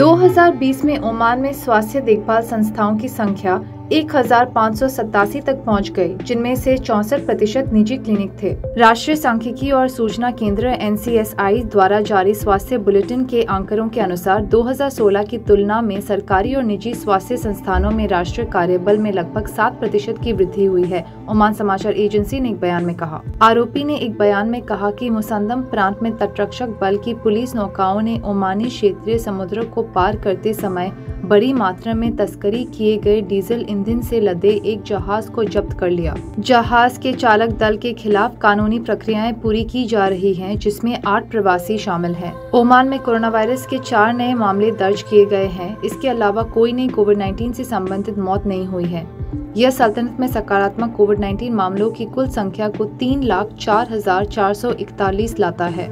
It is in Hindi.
2020 में ओमान में स्वास्थ्य देखभाल संस्थाओं की संख्या एक हज़ार पाँच सौ सतासी तक पहुँच गई, जिनमें से चौसठ प्रतिशत निजी क्लिनिक थे। राष्ट्रीय सांख्यिकी और सूचना केंद्र एन द्वारा जारी स्वास्थ्य बुलेटिन के आंकड़ों के अनुसार 2016 की तुलना में सरकारी और निजी स्वास्थ्य संस्थानों में राष्ट्रीय कार्यबल में लगभग सात प्रतिशत की वृद्धि हुई है, ओमान समाचार एजेंसी ने एक बयान में कहा। आरोपी ने एक बयान में कहा कि मुसंदम प्रांत में तटरक्षक बल की पुलिस नौकाओं ने ओमानी क्षेत्रीय समुद्र को पार करते समय बड़ी मात्रा में तस्करी किए गए डीजल ईंधन से लदे एक जहाज़ को जब्त कर लिया। जहाज़ के चालक दल के खिलाफ कानूनी प्रक्रियाएँ पूरी की जा रही हैं, जिसमें आठ प्रवासी शामिल हैं। ओमान में कोरोना वायरस के चार नए मामले दर्ज किए गए हैं। इसके अलावा कोई नई कोविड नाइन्टीन ऐसी संबंधित मौत नहीं हुई है। यह सल्तनत में सकारात्मक कोविड 19 मामलों की कुल संख्या को तीन लाख चार हज़ार चार सौ इकतालीस लाता है।